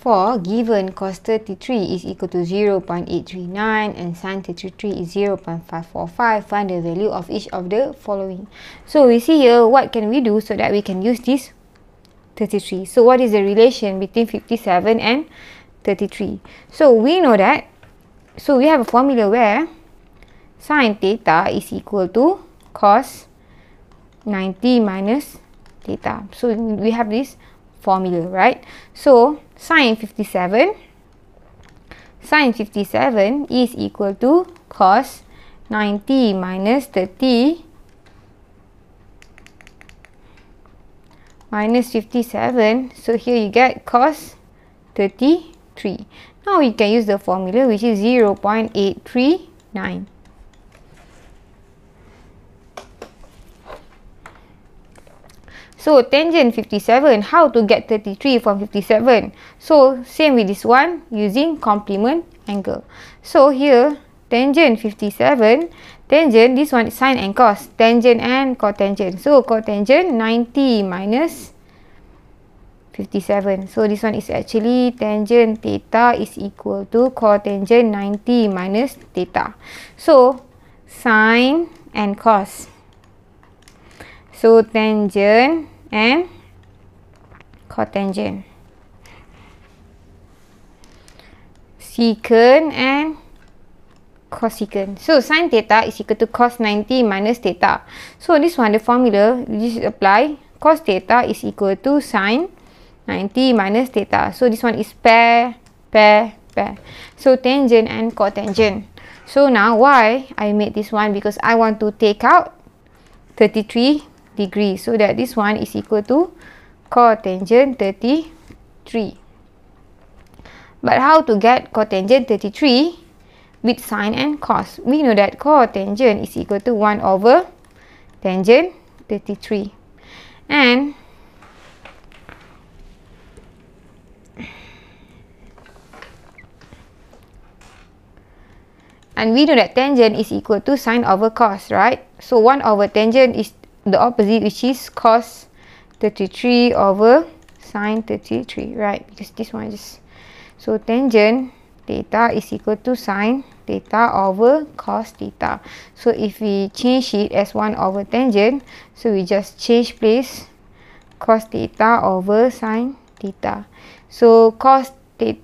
for given cos 33 is equal to 0 0.839 and sin 33 is 0 0.545, find the value of each of the following. So we see here what can we do so that we can use this 33. So what is the relation between 57 and 33? So we know that, so we have a formula where sin theta is equal to cos 90 minus theta. So we have this formula, right? So sin 57, sin 57 is equal to cos 90 minus 30 minus 57. So here you get cos 33. Now we can use the formula which is 0 0.839. So tangent 57, how to get 33 from 57? So same with this one using complement angle. So here tangent 57, tangent this one is sine and cos, tangent and cotangent. So cotangent 90 minus 57. So this one is actually tangent theta is equal to cotangent 90 minus theta. So sine and cos. So tangent and cotangent. Secant and cosecant. So sin theta is equal to cos 90 minus theta. So this one the formula this apply cos theta is equal to sin 90 minus theta. So this one is pair, pair, pair. So tangent and cotangent. So now why I made this one because I want to take out 33 degree. So that this one is equal to cotangent 33. But how to get cotangent 33 with sine and cos? We know that cotangent is equal to 1 over tangent 33. And And we know that tangent is equal to sine over cos, right? So 1 over tangent is the opposite which is cos 33 over sine 33 right? Because this one is so tangent theta is equal to sine theta over cos theta. So if we change it as 1 over tangent so we just change place cos theta over sine theta. So cos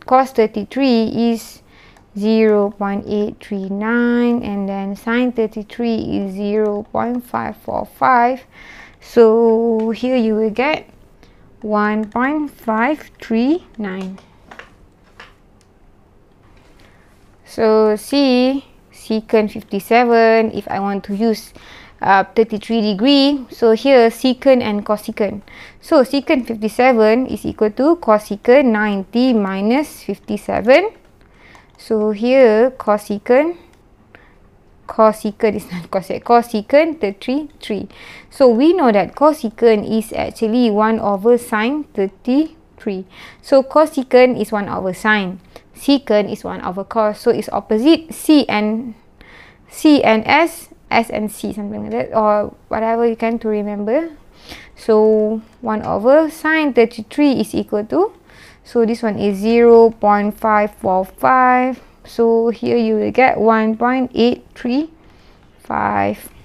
cos 33 is 0.839 and then sine 33 is 0.545 so here you will get 1.539 so see secant 57 if I want to use uh, 33 degree so here secant and cosecant. So secant 57 is equal to cosecant 90 minus 57 So here cosecant cosecant is not cosec cosecant 33. So we know that cosecant is actually 1 over sine 33. So cosecant is 1 over sine. Secant is 1 over cos. So it's opposite C and C and S, S and C something like that or whatever you can to remember. So 1 over sine 33 is equal to so this one is 0 0.545 so here you will get 1.835